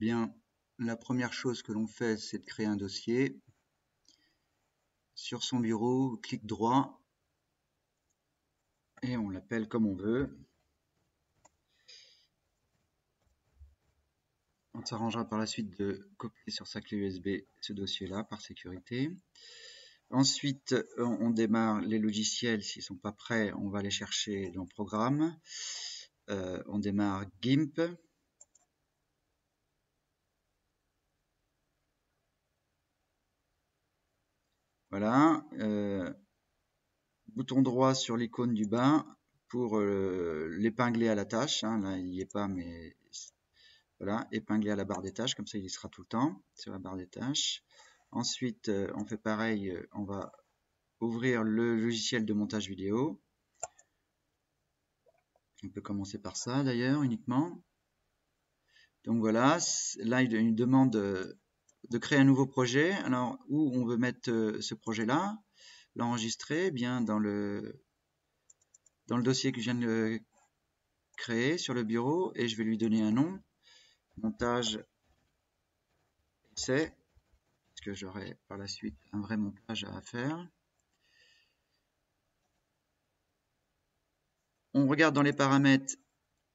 Bien, la première chose que l'on fait, c'est de créer un dossier. Sur son bureau, clic droit et on l'appelle comme on veut. On s'arrangera par la suite de copier sur sa clé USB ce dossier-là par sécurité. Ensuite, on démarre les logiciels. S'ils ne sont pas prêts, on va les chercher dans Programme. Euh, on démarre GIMP. Voilà. Euh, bouton droit sur l'icône du bas pour euh, l'épingler à la tâche. Hein. Là, il n'y est pas, mais voilà, épingler à la barre des tâches. Comme ça, il y sera tout le temps sur la barre des tâches. Ensuite, euh, on fait pareil. On va ouvrir le logiciel de montage vidéo. On peut commencer par ça d'ailleurs uniquement. Donc voilà, là il nous demande de créer un nouveau projet. Alors où on veut mettre euh, ce projet-là, l'enregistrer eh bien dans le dans le dossier que je viens de créer sur le bureau et je vais lui donner un nom. Montage essai, parce que j'aurai par la suite un vrai montage à faire. On regarde dans les paramètres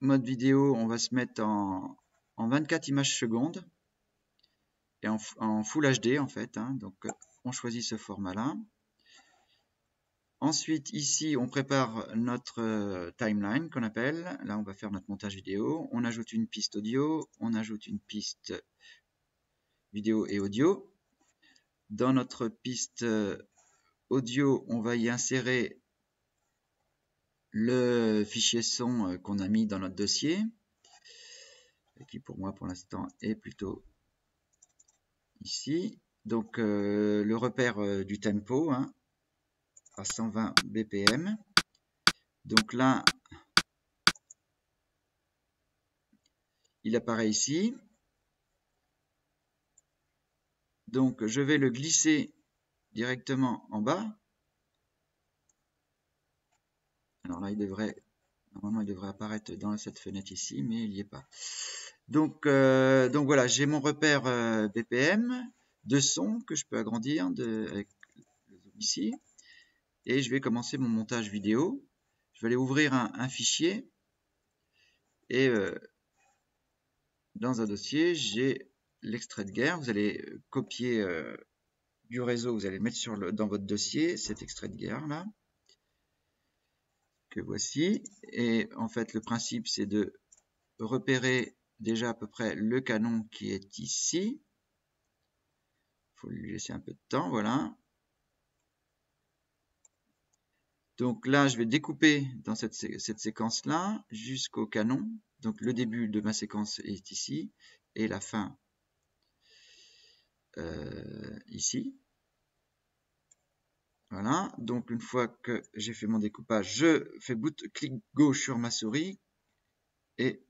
mode vidéo, on va se mettre en, en 24 images secondes en, Full HD en fait. Hein. donc on choisit ce format-là. Ensuite, ici, on prépare notre euh, timeline qu'on appelle. Là, on va faire notre montage vidéo. On ajoute une piste audio, on ajoute une piste vidéo et audio. Dans notre piste euh, audio, on va y insérer le fichier son euh, qu'on a mis dans notre dossier, qui pour moi pour l'instant est plutôt ici. Donc le repère du tempo, hein, à 120 BPM. Donc là, il apparaît ici. Donc je vais le glisser directement en bas. Alors là, il devrait, normalement, il devrait apparaître dans cette fenêtre ici, mais il n'y est pas. Donc, euh, donc voilà, j'ai mon repère euh, BPM de son que je peux agrandir de, avec le ici et je vais commencer mon montage vidéo. Je vais aller ouvrir un, fichier et euh, dans un dossier, j'ai l'extrait de guerre. Vous allez euh, copier du réseau, vous allez mettre sur le, dans votre dossier cet extrait de guerre là que voici. Et en fait, le principe, c'est de repérer déjà à peu près le canon qui est ici. Il faut lui laisser un peu de temps, voilà. Donc là, je vais découper dans cette, séquence-là jusqu'au canon. Donc le début de ma séquence est ici et la fin euh, ici. Voilà, donc une fois que j'ai fait mon découpage, je fais bout, clic gauche sur ma souris et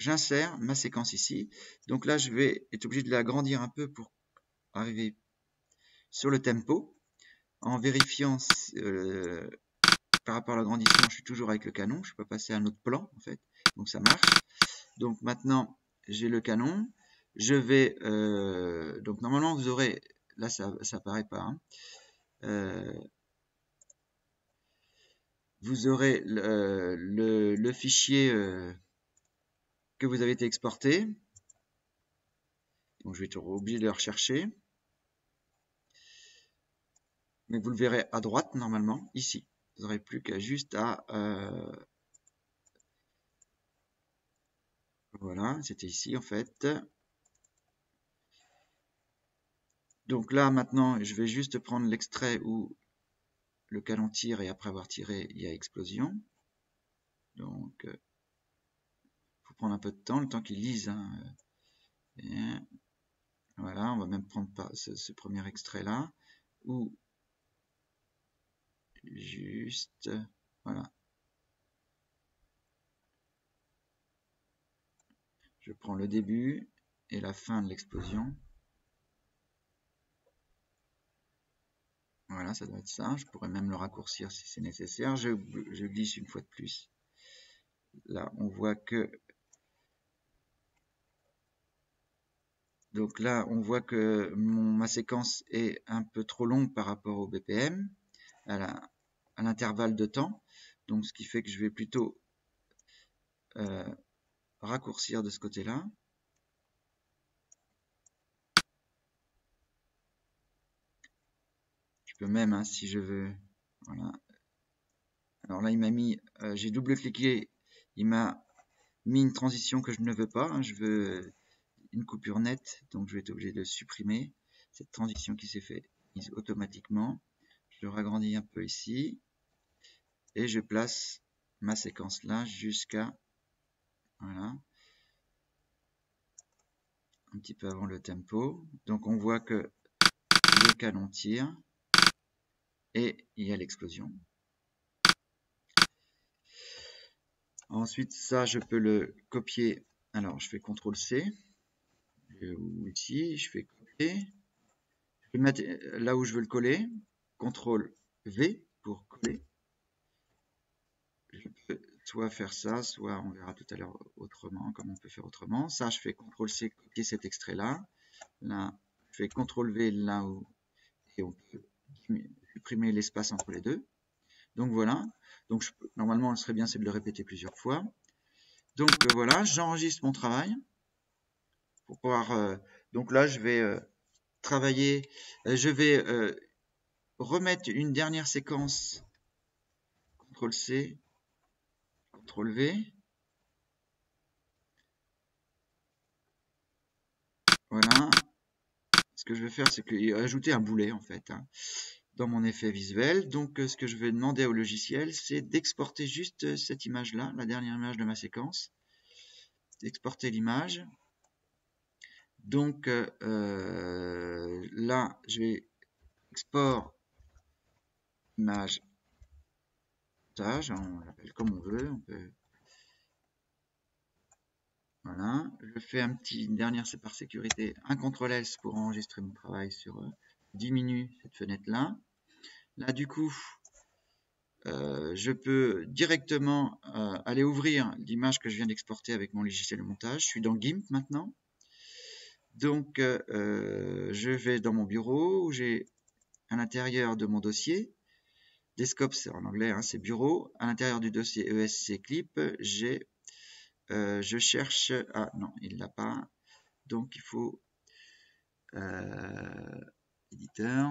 j'insère ma séquence ici. Donc là, je vais être obligé de l'agrandir un peu pour arriver sur le tempo. En vérifiant euh, par rapport à l'agrandissement, je suis toujours avec le canon, je peux passer à un autre plan en fait, donc ça marche. Donc maintenant, j'ai le canon, je vais, euh, donc normalement vous aurez, là ça apparaît pas, hein, euh, vous aurez le, le fichier que vous avez été exporté, donc je vais être obligé de le rechercher mais vous le verrez à droite normalement, ici. Vous n'aurez plus qu'à juste à... Euh, voilà, c'était ici en fait. Donc là maintenant, je vais juste prendre l'extrait où le canon tire et après avoir tiré, il y a explosion. Donc, euh, prendre un peu de temps, le temps qu'il lise. Hein. voilà, on va même prendre ce, ce premier extrait là, où juste, voilà. Je prends le début et la fin de l'explosion. Voilà, ça doit être ça. Je pourrais même le raccourcir si c'est nécessaire. Je, glisse une fois de plus. Là, on voit que Donc là, on voit que mon, ma séquence est un peu trop longue par rapport au BPM, à l'intervalle de temps. Donc ce qui fait que je vais plutôt euh, raccourcir de ce côté-là. Je peux même, hein, si je veux, voilà. Alors là, il m'a mis, euh, j'ai double-cliqué, il m'a mis une transition que je ne veux pas. Hein. je veux une coupure nette, donc je vais être obligé de supprimer cette transition qui s'est faite automatiquement. Je le ragrandis un peu ici et je place ma séquence là jusqu'à voilà un petit peu avant le tempo. Donc on voit que le canon tire et il y a l'explosion. Ensuite, ça, je peux le copier. Alors, je fais CTRL Ou ici, je fais copier. Je vais mettre là où je veux le coller. CTRL V pour coller. Je peux soit faire ça, soit on verra tout à l'heure autrement, comment on peut faire autrement. Ça, je fais CTRL C, copier cet extrait-là. Là, je fais CTRL V là où et on peut supprimer l'espace entre les deux. Donc voilà. Donc normalement, ce serait bien, c'est de le répéter plusieurs fois. Donc euh, voilà, j'enregistre mon travail. Euh, donc là, je vais euh, travailler, je vais remettre une dernière séquence. CTRL C, CTRL V. Voilà. Ce que je vais faire, c'est que ajouter un boulet en fait. Hein dans mon effet visuel. Donc euh, ce que je vais demander au logiciel, c'est d'exporter juste euh, cette image-là, la dernière image de ma séquence. D'exporter l'image. Donc euh, là, je vais export image on l'appelle comme on veut. On peut... Voilà, je fais un petit, une dernière, c'est par sécurité, un CTRL S pour enregistrer mon travail sur diminue cette fenêtre-là. Là, du coup, euh, je peux directement euh, aller ouvrir l'image que je viens d'exporter avec mon logiciel de montage. Je suis dans GIMP maintenant. Donc, euh, je vais dans mon bureau où j'ai à l'intérieur de mon dossier, Desktop c'est en anglais, hein, c'est bureau. À l'intérieur du dossier ESC Clip, j'ai, je cherche, ah non, il l'a pas. Donc, il faut éditeur,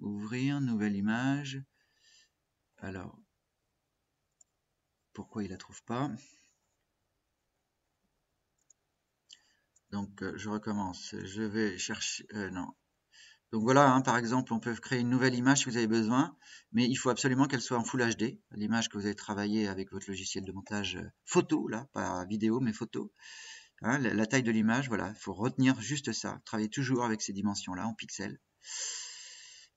ouvrir, nouvelle image. Alors, pourquoi il la trouve pas? Donc, euh, je recommence. Je vais chercher... Euh, non. Donc voilà, hein, par exemple, on peut créer une nouvelle image si vous avez besoin, mais il faut absolument qu'elle soit en Full HD, l'image que vous avez travaillé avec votre logiciel de montage euh, photo, là, pas vidéo, mais photo. Hein, la, la, taille de l'image, voilà, il faut retenir juste ça. Travailler toujours avec ces dimensions-là en pixels.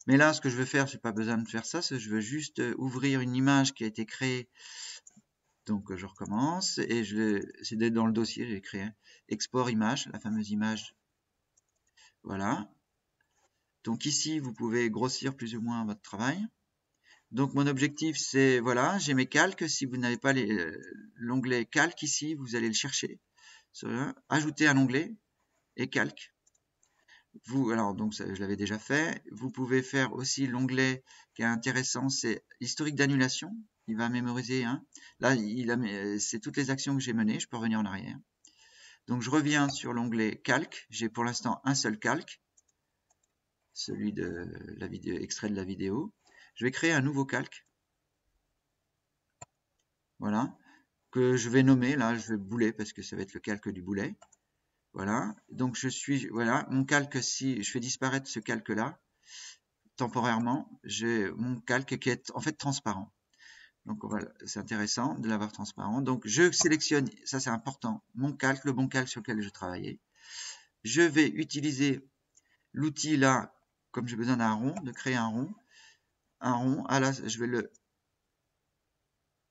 Mais là, ce que je veux faire, je n'ai pas besoin de faire ça, je veux juste euh, ouvrir une image qui a été créée. Donc, je recommence et je c'est dans le dossier, j'ai créé export image, la fameuse image. Voilà. Donc ici, vous pouvez grossir plus ou moins votre travail. Donc mon objectif, c'est, voilà, j'ai mes calques. Si vous n'avez pas euh, l'onglet calque ici, vous allez le chercher. Ajouter un onglet et calque. Vous, alors donc je l'avais déjà fait. Vous pouvez faire aussi l'onglet qui est intéressant, c'est historique d'annulation. Il va mémoriser. Hein. Là, c'est toutes les actions que j'ai menées. Je peux revenir en arrière. Donc je reviens sur l'onglet calque. J'ai pour l'instant un seul calque, celui de la vidéo, extrait de la vidéo. Je vais créer un nouveau calque. Voilà, que je vais nommer. Là, je vais boulet parce que ça va être le calque du boulet. Voilà, donc je suis, voilà, mon calque, si je fais disparaître ce calque-là, temporairement, j'ai mon calque qui est en fait transparent. Donc c'est intéressant de l'avoir transparent. Donc je sélectionne, ça c'est important, mon calque, le bon calque sur lequel je travaillais. Je vais utiliser l'outil là, comme j'ai besoin d'un rond, de créer un rond. Un rond, ah là, je vais le,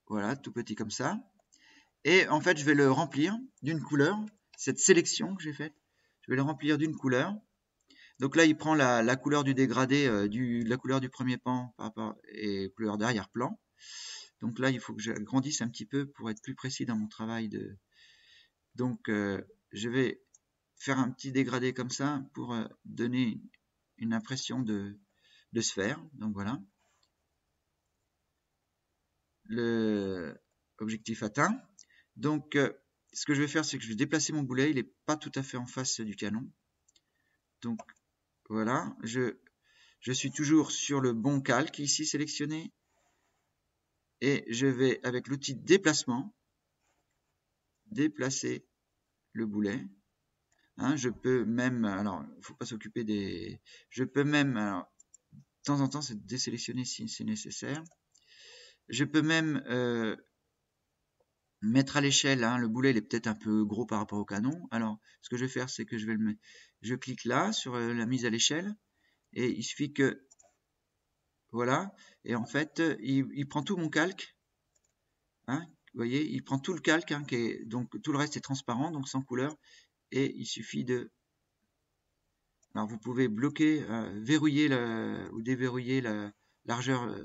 voilà, tout petit comme ça. Et en fait, je vais le remplir d'une couleur cette sélection que j'ai faite, je vais le remplir d'une couleur. Donc là, il prend la, couleur du dégradé, euh, du, la couleur du premier pan et couleur d'arrière-plan. Donc là, il faut que j'agrandisse un petit peu pour être plus précis dans mon travail. de. Donc, euh, je vais faire un petit dégradé comme ça pour euh, donner une impression de, sphère. Donc voilà. Le objectif atteint. Donc euh, ce que je vais faire, c'est que je vais déplacer mon boulet. Il n'est pas tout à fait en face du canon. Donc voilà, je, je suis toujours sur le bon calque ici sélectionné. Et je vais, avec l'outil déplacement, déplacer le boulet. Hein, je peux même, alors, il ne faut pas s'occuper des... Je peux même, alors, de temps en temps, c'est désélectionner si c'est nécessaire. Je peux même euh, mettre à l'échelle, hein, le boulet il est peut-être un peu gros par rapport au canon. Alors, ce que je vais faire, c'est que je vais le mettre, je clique là sur euh, la mise à l'échelle et il suffit que, voilà, et en fait, il, prend tout mon calque, hein, vous voyez, il prend tout le calque, hein, donc tout le reste est transparent, donc sans couleur, et il suffit de, alors vous pouvez bloquer, euh, verrouiller ou déverrouiller la largeur euh,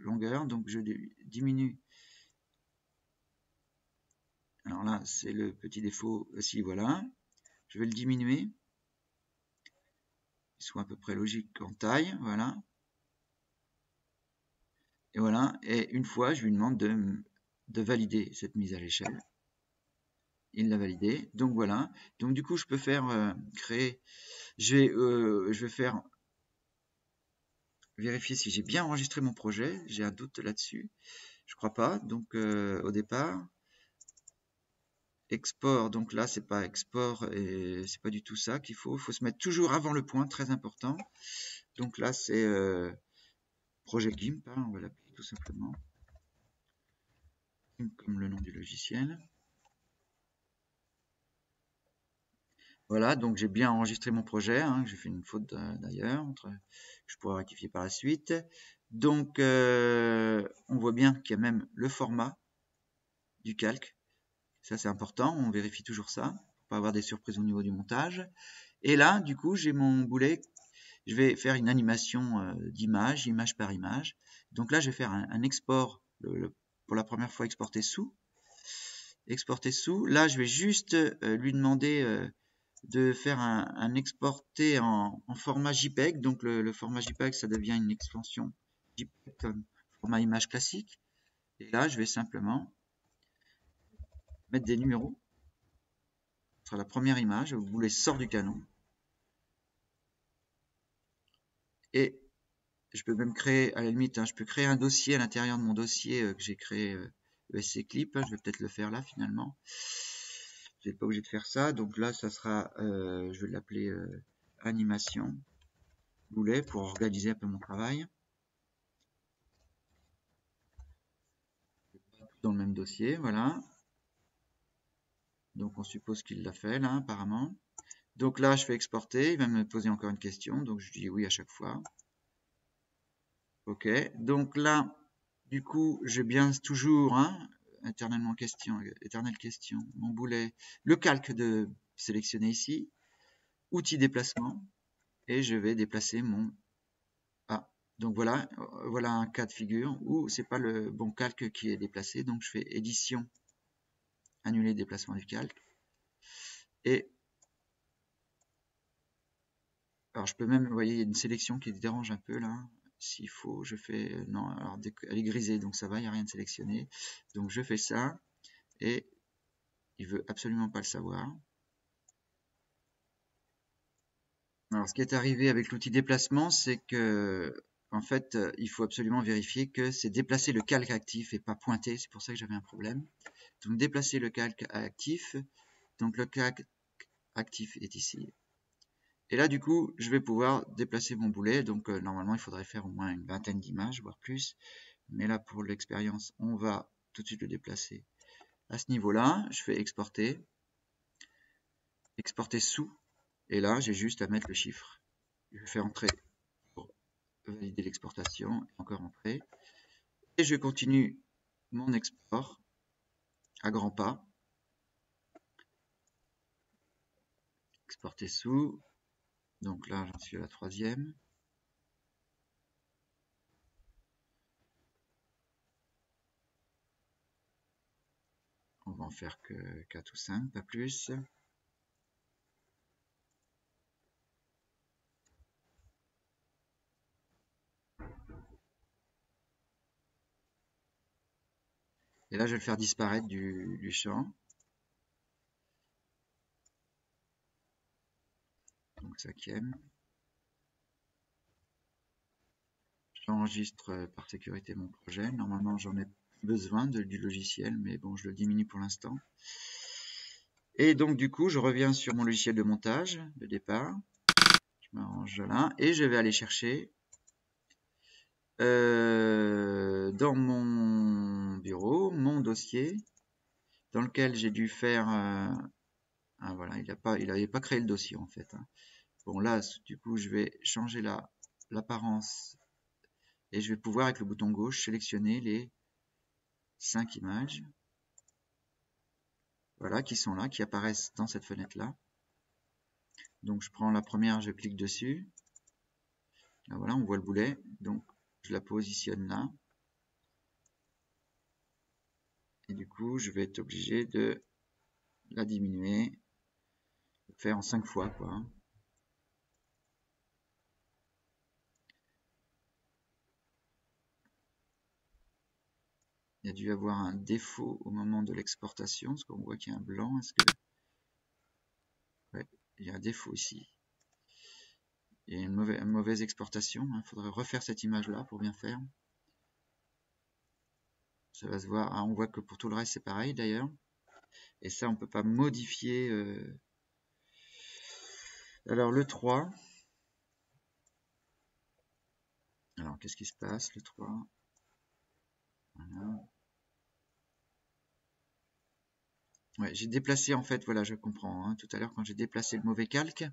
longueur, donc je diminue alors là, c'est le petit défaut aussi, voilà. Je vais le diminuer. Il soit à peu près logique en taille, voilà. Et voilà, et une fois, je lui demande de, valider cette mise à l'échelle. Il l'a validé, donc voilà. Donc du coup, je peux faire euh, créer, je vais, euh, je vais faire vérifier si j'ai bien enregistré mon projet. J'ai un doute là-dessus. Je crois pas, donc euh, au départ, export, donc là c'est pas export et c'est pas du tout ça qu'il faut, il faut se mettre toujours avant le point, très important. Donc là c'est projet GIMP, hein, on va l'appeler tout simplement, comme le nom du logiciel. Voilà, donc j'ai bien enregistré mon projet, hein, j'ai fait une faute d'ailleurs, je pourrais rectifier par la suite. Donc euh, on voit bien qu'il y a même le format du calque ça, c'est important. On vérifie toujours ça pour pas avoir des surprises au niveau du montage. Et là, du coup, j'ai mon boulet. Je vais faire une animation euh, d'image, image par image. Donc là, je vais faire un, export, pour la première fois, exporter sous. Exporter sous. Là, je vais juste euh, lui demander euh, de faire un, exporter en, format JPEG. Donc le, format JPEG, ça devient une extension JPEG comme format image classique. Et là, je vais simplement mettre des numéros. Ce sera la première image, vous boulet sort du canon. Et je peux même créer, à la limite, hein, je peux créer un dossier à l'intérieur de mon dossier euh, que j'ai créé euh, ESC Clip. Hein, je vais peut-être le faire là finalement. Vous n'êtes pas obligé de faire ça. Donc là, ça sera, euh, je vais l'appeler animation boulet pour organiser un peu mon travail. Dans le même dossier, voilà. Donc on suppose qu'il l'a fait là apparemment. Donc là je fais exporter, il va me poser encore une question, donc je dis oui à chaque fois. Ok, donc là du coup j'ai bien toujours hein, éternellement question, éternelle question, mon boulet, le calque de sélectionner ici, outil déplacement, et je vais déplacer mon ah donc voilà, voilà un cas de figure où c'est pas le bon calque qui est déplacé, donc je fais édition annuler déplacement du calque. Et alors je peux même, vous voyez, il y a une sélection qui dérange un peu là. S'il faut, je fais, non, alors elle est grisée, donc ça va, il n'y a rien de sélectionné. Donc je fais ça, et il veut absolument pas le savoir. Alors ce qui est arrivé avec l'outil déplacement, c'est que en fait, il faut absolument vérifier que c'est déplacer le calque actif et pas pointer. C'est pour ça que j'avais un problème. Donc déplacer le calque actif. Donc le calque actif est ici. Et là du coup je vais pouvoir déplacer mon boulet. Donc euh, normalement il faudrait faire au moins une vingtaine d'images, voire plus. Mais là pour l'expérience on va tout de suite le déplacer à ce niveau-là. Je fais exporter. Exporter sous. Et là j'ai juste à mettre le chiffre. Je fais entrer pour valider l'exportation. Encore entrer. Et je continue mon export à grands pas. Exporter sous. Donc là, j'en suis à la troisième. On va en faire que 4 ou 5, pas plus. Et là, je vais le faire disparaître du champ. Cinquième. J'enregistre par sécurité mon projet. Normalement, j'en ai besoin du logiciel, mais bon, je le diminue pour l'instant. Et donc, du coup, je reviens sur mon logiciel de montage de départ. Je m'arrange là et je vais aller chercher euh, dans mon bureau mon dossier dans lequel j'ai dû faire euh, ah, voilà il n'avait pas pas créé le dossier en fait hein. Bon là du coup je vais changer la l'apparence et je vais pouvoir avec le bouton gauche sélectionner les cinq images voilà qui sont là qui apparaissent dans cette fenêtre là donc je prends la première, je clique dessus. voilà, on voit le boulet. Donc je la positionne là. Et du coup, je vais être obligé de la diminuer, faire en 5 fois quoi. Il y a dû avoir un défaut au moment de l'exportation, parce qu'on voit qu'il y a un blanc. Est-ce que il y a un défaut ici. Il y a une mauvaise, exportation. Il hein. faudrait refaire cette image-là pour bien faire. Ça va se voir. Ah, on voit que pour tout le reste, c'est pareil d'ailleurs. Et ça, on ne peut pas modifier. Euh. Alors, le 3. Alors, qu'est-ce qui se passe, le 3 J'ai déplacé en fait, voilà, je comprends. Hein, tout à l'heure, quand j'ai déplacé le mauvais calque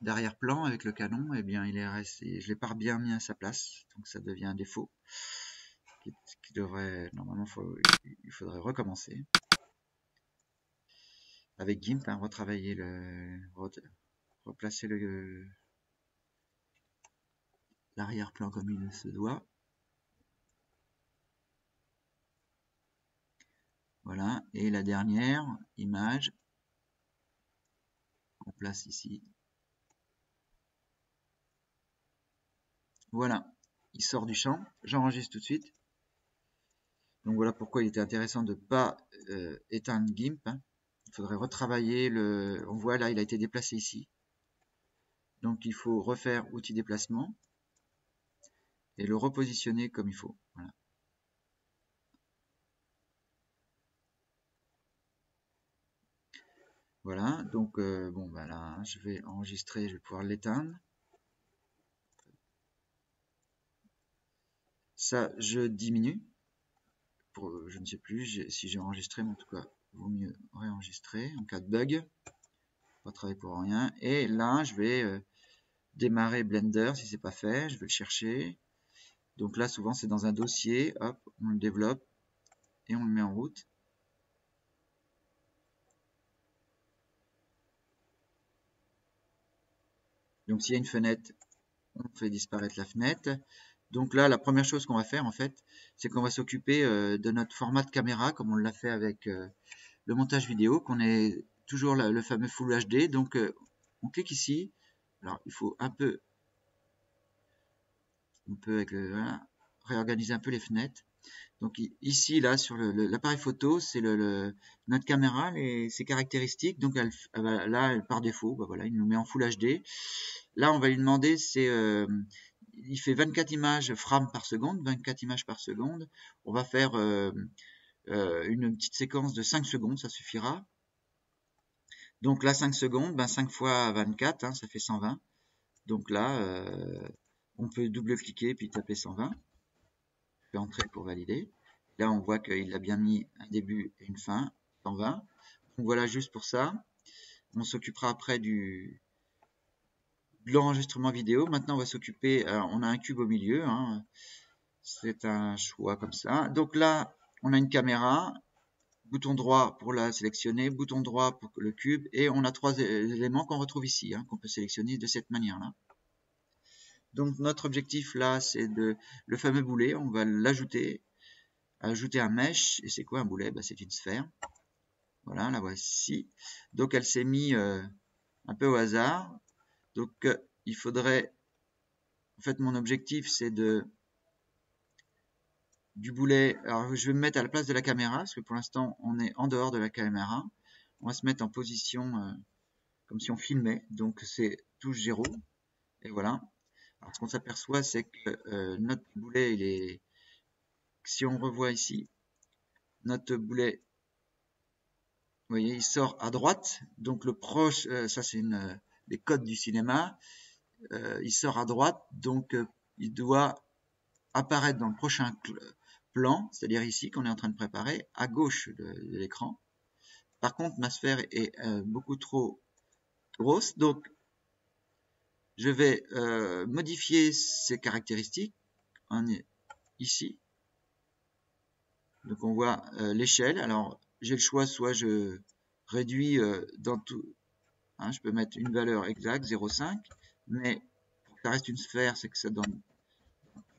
d'arrière-plan avec le canon, eh bien, il est resté. Je l'ai pas bien mis à sa place, donc ça devient un défaut qui, devrait normalement, il faudrait recommencer avec GIMP, hein, retravailler le, replacer le l'arrière-plan comme il se doit. Voilà, et la dernière image on place ici. Voilà, il sort du champ, j'enregistre tout de suite. Donc voilà pourquoi il était intéressant de ne pas euh, éteindre GIMP. Hein. Il faudrait retravailler le... On voit là, il a été déplacé ici. Donc il faut refaire outil déplacement et le repositionner comme il faut. Voilà. Voilà, donc euh, bon bah là, je vais enregistrer, je vais pouvoir l'éteindre. Ça, je diminue. Pour, je ne sais plus si j'ai enregistré, mais en tout cas, vaut mieux réenregistrer en cas de bug. Pas travailler pour rien. Et là, je vais euh, démarrer Blender si c'est pas fait. Je vais le chercher. Donc là, souvent, c'est dans un dossier. Hop, on le développe et on le met en route. Donc s'il y a une fenêtre, on fait disparaître la fenêtre. Donc là, la première chose qu'on va faire en fait, c'est qu'on va s'occuper euh, de notre format de caméra, comme on l'a fait avec euh, le montage vidéo, qu'on est toujours le fameux Full HD. Donc euh, on clique ici. Alors il faut un peu, on peut réorganiser un peu les fenêtres. Donc ici, là, sur l'appareil photo, c'est notre caméra et ses caractéristiques. Donc elle, là, par défaut, bah il nous met en Full HD. Là, on va lui demander, c'est, euh, il fait 24 images frames par seconde, 24 images par seconde. On va faire euh, euh, une petite séquence de 5 secondes, ça suffira. Donc là, 5 secondes, ben 5 fois 24, hein, ça fait 120. Donc là, on peut double-cliquer puis taper 120 fais entrer pour valider. Là, on voit qu'il a bien mis un début et une fin, 120. Donc voilà juste pour ça. On s'occupera après de l'enregistrement vidéo. Maintenant, on va s'occuper, on a un cube au milieu. Hein. C'est un choix comme ça. Donc là, on a une caméra, bouton droit pour la sélectionner, bouton droit pour le cube, et on a trois éléments qu'on retrouve ici, hein, qu'on peut sélectionner de cette manière-là. Donc notre objectif là, c'est de le fameux boulet, on va l'ajouter, ajouter un mesh, et c'est quoi un boulet? Bah, C'est une sphère. Voilà, la voici. Donc elle s'est mise euh, un peu au hasard. Donc euh, il faudrait, en fait mon objectif c'est de du boulet. Alors, je vais me mettre à la place de la caméra, parce que pour l'instant, on est en dehors de la caméra. On va se mettre en position euh, comme si on filmait. Donc, c'est touche 0. Et voilà. Alors, ce qu'on s'aperçoit, c'est que euh, notre boulet, il est... Si on revoit ici, notre boulet, vous voyez, il sort à droite. Donc, le proche, euh, ça, c'est une les codes du cinéma. il sort à droite, donc il doit apparaître dans le prochain plan, c'est-à-dire ici qu'on est en train de préparer, à gauche de, l'écran. Par contre, ma sphère est euh, beaucoup trop grosse, donc je vais euh, modifier ses caractéristiques en, ici. Donc on voit euh, l'échelle. Alors j'ai le choix, soit je réduis dans tout, hein, je peux mettre une valeur exacte, 0,5, mais pour que ça reste une sphère, c'est que ça donne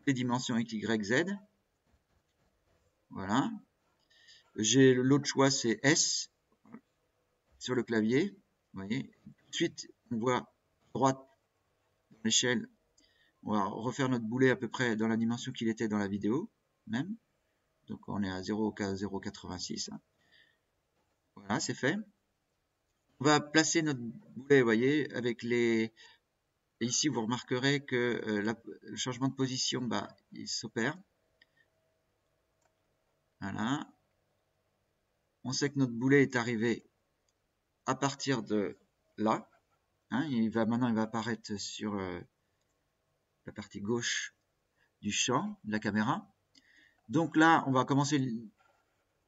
les dimensions x, y, z. Voilà. J'ai l'autre choix, c'est S sur le clavier. Vous voyez. Ensuite, on voit droite l'échelle. On va refaire notre boulet à peu près dans la dimension qu'il était dans la vidéo, même. Donc on est à 0,086. Hein. Voilà, c'est fait. On va placer notre boulet, vous voyez, avec les, ici, vous remarquerez que euh, le changement de position, bah, il s'opère. Voilà. On sait que notre boulet est arrivé à partir de là. Hein, il va, maintenant, il va apparaître sur euh, la partie gauche du champ de la caméra. Donc là, on va commencer,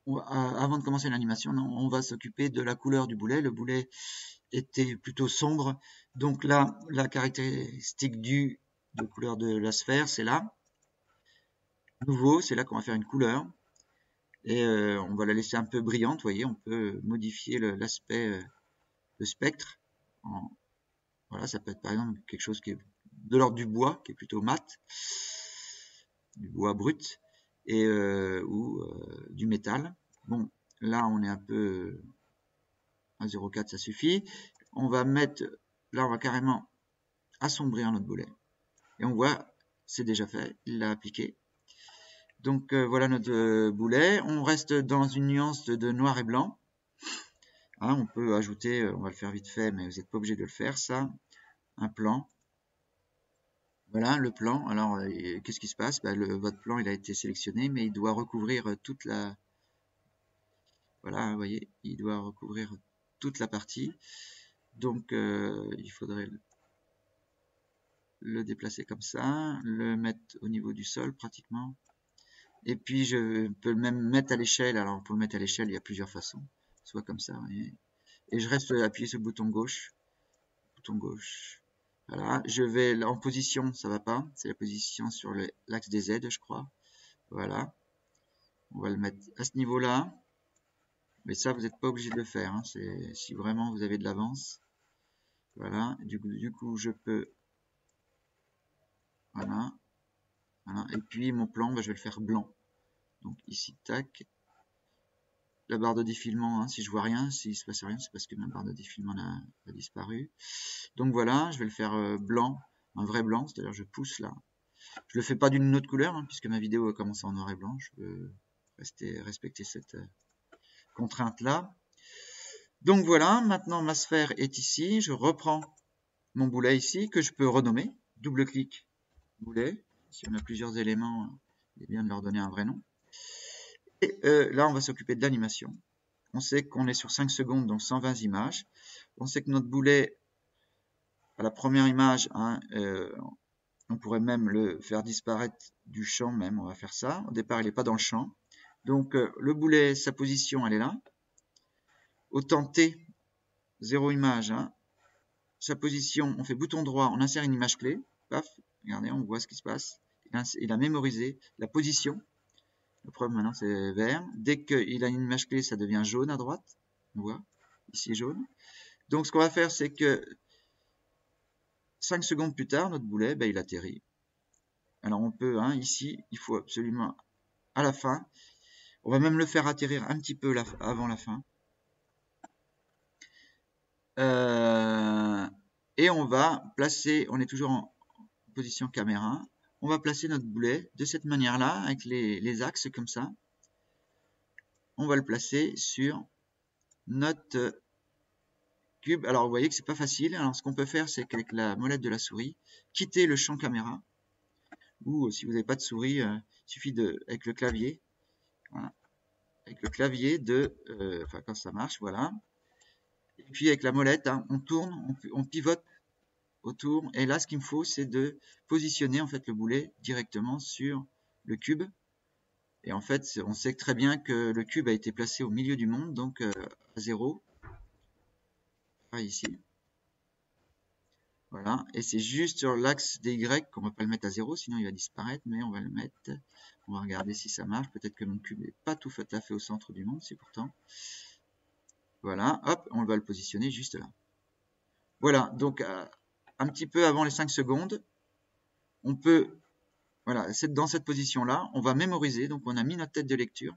avant de commencer l'animation, on va s'occuper de la couleur du boulet. Le boulet était plutôt sombre. Donc là, la caractéristique du de couleur de la sphère, c'est là. Nouveau, c'est là qu'on va faire une couleur. Et euh, on va la laisser un peu brillante, vous voyez, on peut modifier l'aspect, le, euh, spectre. Voilà, ça peut être par exemple quelque chose qui est de l'ordre du bois, qui est plutôt mat, du bois brut, et euh, ou du métal. Bon, là on est un peu 0,4 ça suffit. On va mettre, là on va carrément assombrir notre boulet. Et on voit, c'est déjà fait, il l'a appliqué. Donc euh, voilà notre euh, boulet. On reste dans une nuance de, noir et blanc. Hein, on peut ajouter, euh, on va le faire vite fait, mais vous n'êtes pas obligé de le faire, ça. Un plan. Voilà le plan. Alors, qu'est-ce qui se passe? Ben, Votre plan, il a été sélectionné, mais il doit recouvrir toute la... Voilà, vous voyez, il doit recouvrir toute la partie. Donc euh, il faudrait le déplacer comme ça, le mettre au niveau du sol pratiquement. Et puis je peux le même mettre à l'échelle. Alors pour le mettre à l'échelle, il y a plusieurs façons. Soit comme ça, Et je reste appuyé sur le bouton gauche. Bouton gauche. Voilà. Je vais en position, ça va pas. C'est la position sur l'axe des Z, je crois. Voilà. On va le mettre à ce niveau-là. Mais ça, vous n'êtes pas obligé de le faire. Hein. Si vraiment vous avez de l'avance. Voilà. Du coup, du coup, je peux. Voilà. Voilà. Et puis mon plan, bah, je vais le faire blanc. Donc ici, tac. La barre de défilement, hein, si je vois rien, s'il se passe rien, c'est parce que ma barre de défilement a, disparu. Donc voilà, je vais le faire euh, blanc, un vrai blanc, c'est-à-dire je pousse là. Je le fais pas d'une autre couleur, hein, puisque ma vidéo a commencé en noir et blanc. Je veux rester, respecter cette, euh, contrainte là. Donc voilà, maintenant ma sphère est ici. Je reprends mon boulet ici que je peux renommer. Double-clic, boulet. Si on a plusieurs éléments, il est bien de leur donner un vrai nom. Et euh, là, on va s'occuper de l'animation. On sait qu'on est sur 5 secondes, donc 120 images. On sait que notre boulet, à la première image, hein, euh, on pourrait même le faire disparaître du champ même. On va faire ça. Au départ, il n'est pas dans le champ. Donc euh, le boulet, sa position, elle est là. Autant T, zéro image. Hein. Sa position, on fait bouton droit, on insère une image clé. Paf, regardez, on voit ce qui se passe. Il a, mémorisé la position. Le problème maintenant, c'est vert. Dès qu'il a une image clé, ça devient jaune à droite. On voit, ici jaune. Donc ce qu'on va faire, c'est que 5 secondes plus tard, notre boulet, ben, il atterrit. Alors on peut, hein, ici, il faut absolument, à la fin, on va même le faire atterrir un petit peu avant la fin. Euh, et on va placer, on est toujours en position caméra, on va placer notre boulet de cette manière-là, avec les, axes comme ça. On va le placer sur notre cube. Alors, vous voyez que c'est pas facile. Alors, ce qu'on peut faire, c'est qu'avec la molette de la souris, quitter le champ caméra. Ou si vous n'avez pas de souris, euh, il suffit de, avec le clavier, avec le clavier de, euh, enfin quand ça marche, voilà. Et puis avec la molette, hein, on tourne, on pivote Et là, ce qu'il me faut, c'est de positionner en fait le boulet directement sur le cube. Et en fait, on sait très bien que le cube a été placé au milieu du monde, donc euh, à 0. ici. Voilà, et c'est juste sur l'axe des Y qu'on va pas le mettre à 0, sinon il va disparaître, mais on va le mettre, on va regarder si ça marche, peut-être que mon cube n'est pas tout à fait au centre du monde, c'est pourtant. Voilà, hop, on va le positionner juste là. Voilà, donc euh, un petit peu avant les 5 secondes, on peut, voilà, dans cette position-là, on va mémoriser, donc on a mis notre tête de lecture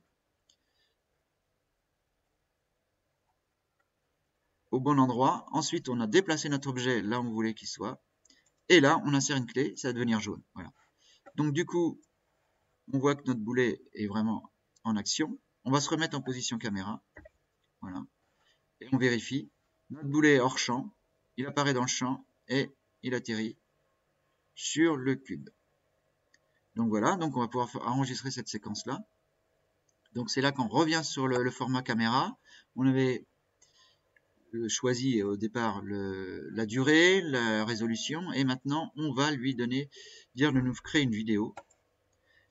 au bon endroit. Ensuite, on a déplacé notre objet là où on voulait qu'il soit. Et là, on insère une clé, ça va devenir jaune. Voilà. Donc du coup, on voit que notre boulet est vraiment en action. On va se remettre en position caméra. Voilà. Et on vérifie. Notre boulet est hors champ. Il apparaît dans le champ et il atterrit sur le cube. Donc voilà, donc on va pouvoir enregistrer cette séquence-là. Donc c'est là qu'on revient sur le, format caméra. On avait euh, choisi au départ la durée, la résolution, et maintenant on va lui donner, dire de nous créer une vidéo.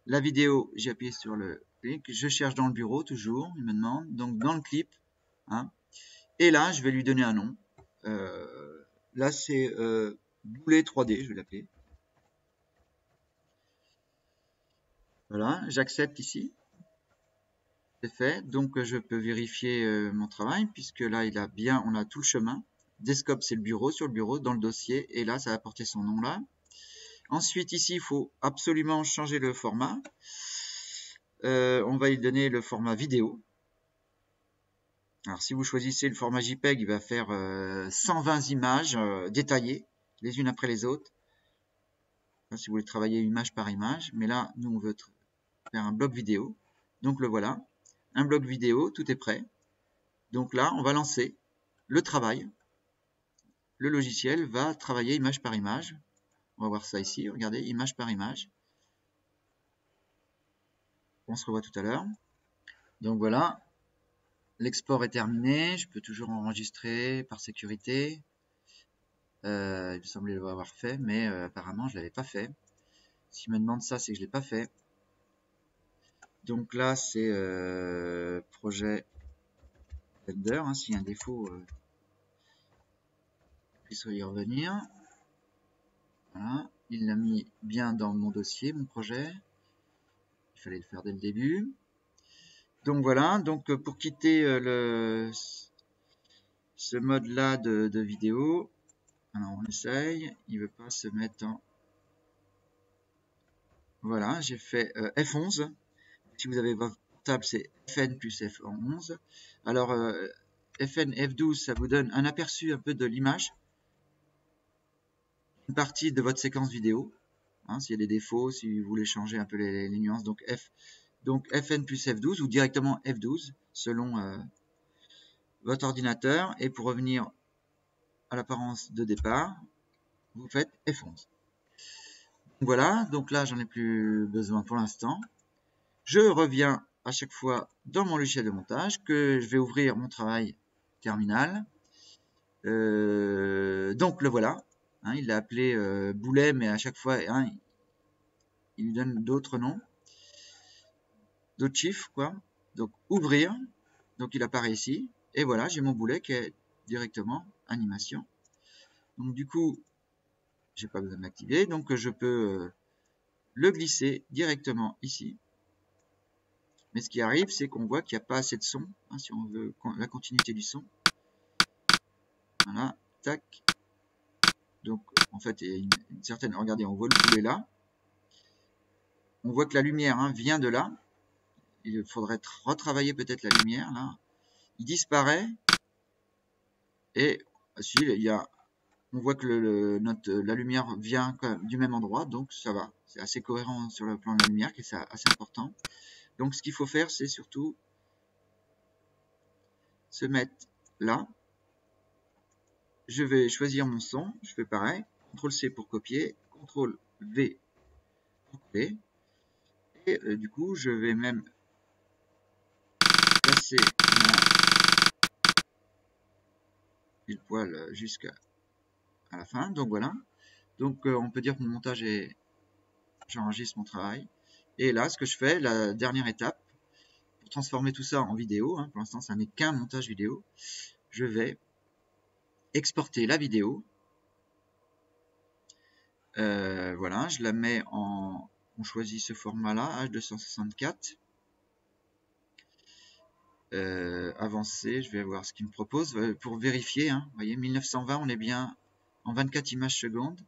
La vidéo, j'ai appuyé sur le clic, je cherche dans le bureau toujours, il me demande, donc dans le clip, hein, et là je vais lui donner un nom. Euh, là c'est euh, boulet 3D, je vais l'appeler. Voilà, j'accepte ici. C'est fait. Donc je peux vérifier euh, mon travail puisque là il a bien, on a tout le chemin. Desktop c'est le bureau, sur le bureau, dans le dossier et là ça va porter son nom là. Ensuite ici il faut absolument changer le format. Euh, on va y donner le format vidéo. Alors si vous choisissez le format JPEG, il va faire 120 euh, images détaillées les unes après les autres. si vous voulez travailler image par image, mais là, nous, on veut faire un bloc vidéo. Donc le voilà, un bloc vidéo, tout est prêt. Donc là, on va lancer le travail. Le logiciel va travailler image par image. On va voir ça ici, regardez, image par image. On se revoit tout à l'heure. Donc voilà, l'export est terminé. Je peux toujours enregistrer par sécurité. Euh, il me semblait l'avoir fait, mais euh, apparemment je l'avais pas fait. S'il me demande ça, c'est que je l'ai pas fait. Donc là, c'est euh, projet Blender. Hein, S'il y a un défaut, euh, il puisse y revenir. Voilà. Il l'a mis bien dans mon dossier, mon projet. Il fallait le faire dès le début. Donc voilà, donc pour quitter le, ce mode-là de, de vidéo, alors on essaye, il veut pas se mettre en... Voilà, j'ai fait euh, F11. Si vous avez votre table, c'est Fn plus F11. Alors euh, Fn, F12, ça vous donne un aperçu un peu de l'image. Une partie de votre séquence vidéo. Hein, S'il y a des défauts, si vous voulez changer un peu les, nuances. Donc, F, donc Fn plus F12 ou directement F12 selon euh, votre ordinateur. Et pour revenir à l'apparence de départ, vous faites F11. Voilà, donc là j'en ai plus besoin pour l'instant. Je reviens à chaque fois dans mon logiciel de montage, que je vais ouvrir mon travail terminal. Euh, donc le voilà, hein, il l'a appelé euh, boulet, mais à chaque fois hein, il lui donne d'autres noms, d'autres chiffres quoi. Donc ouvrir, donc il apparaît ici, et voilà, j'ai mon boulet qui est directement animation. Donc du coup, j'ai pas besoin de l'activer, donc je peux euh, le glisser directement ici. Mais ce qui arrive, c'est qu'on voit qu'il n'y a pas assez de son, hein, si on veut la continuité du son. Voilà, tac. Donc en fait, il y a une, certaine, regardez, on voit le boulet là. On voit que la lumière hein, vient de là. Il faudrait retravailler peut-être la lumière là. Il disparaît et il y a on voit que la lumière vient du même endroit, donc ça va. C'est assez cohérent sur le plan de la lumière, qui est assez important. Donc ce qu'il faut faire, c'est surtout se mettre là. Je vais choisir mon son, je fais pareil. CTRL C pour copier, CTRL V pour coller. Et euh, du coup, je vais même passer le poil jusqu'à la fin. Donc voilà. Donc euh, on peut dire que mon montage est... J'enregistre mon travail. Et là, ce que je fais, la dernière étape, pour transformer tout ça en vidéo, hein, pour l'instant ça n'est qu'un montage vidéo, je vais exporter la vidéo. Euh, voilà, je la mets en... On choisit ce format-là, H264. Euh, avancer, je vais voir ce qu'il me propose pour vérifier. Hein, voyez, 1920, on est bien en 24 images secondes.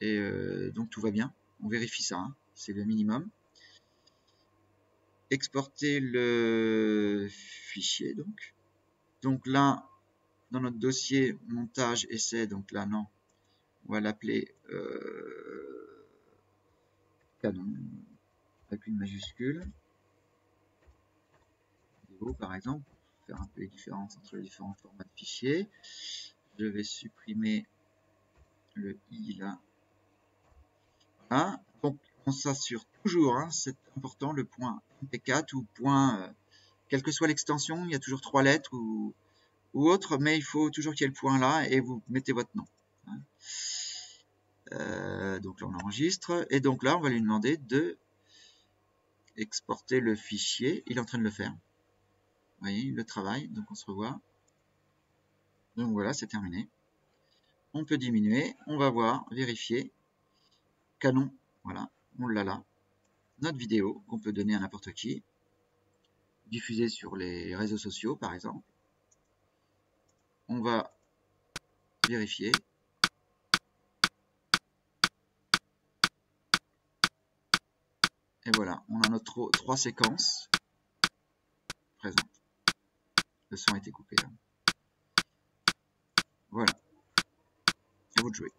Et euh, donc tout va bien. On vérifie ça, hein. c'est le minimum. Exporter le fichier donc. Donc là, dans notre dossier montage essai, donc là non, on va l'appeler euh, canon avec une majuscule. Par exemple, pour faire un peu les différences entre les différents formats de fichiers je vais supprimer le i là. Donc on s'assure toujours, hein, c'est important, le point MP4 ou point, euh, quelle que soit l'extension, il y a toujours trois lettres ou, ou autre, mais il faut toujours qu'il y ait le point là et vous mettez votre nom. Hein. Euh, donc là on enregistre et donc là on va lui demander de exporter le fichier. Il est en train de le faire. Voyez le travail, donc on se revoit. Donc voilà, c'est terminé. On peut diminuer, on va voir, vérifier. Canon, voilà, on l'a là. Notre vidéo qu'on peut donner à n'importe qui. Diffuser sur les réseaux sociaux, par exemple. On va vérifier. Et voilà, on a notre trois séquences. Le son a été coupé là. Voilà. À vous de jouer.